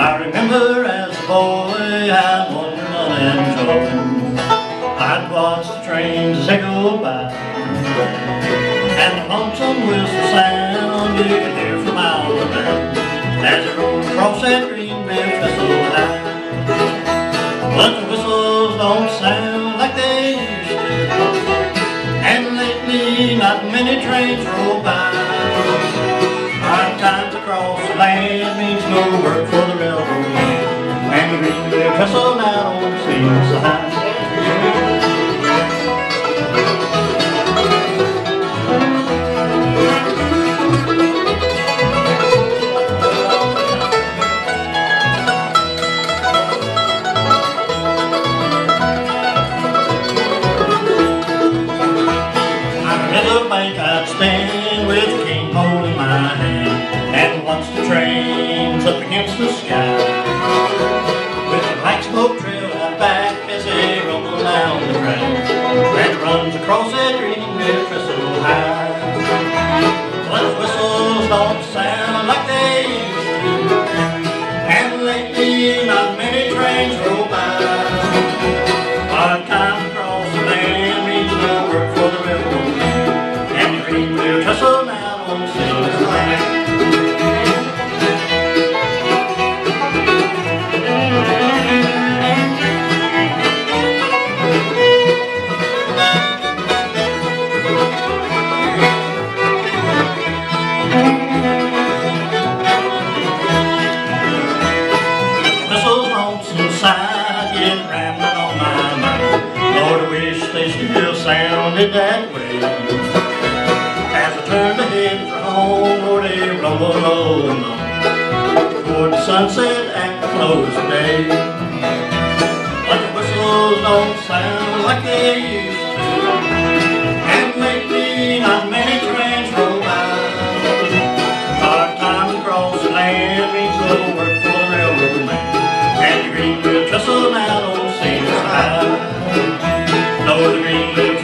I remember as a boy I'd wander and joy. I'd watch the trains as they go by. And the lonesome whistle sound you could hear from miles around as it rolled across that green Memphis so high. But the whistles don't sound like they used to. And lately not many trains roll by. Hard times across the land means no work the seem so. I never think I'd stand with a king pole in my hand and watch the trains up against the sky. As they rumble down the track that runs across I wish they still sounded that way. As I turn to head for home, Lord, they rumble low and low toward the sunset at the close of day. But the whistles don't sound like they used to, and lately not many trains roll by. Hard times across the land means no work for the railroad man. And the Greenville trestle now don't seem high. No, the Greenville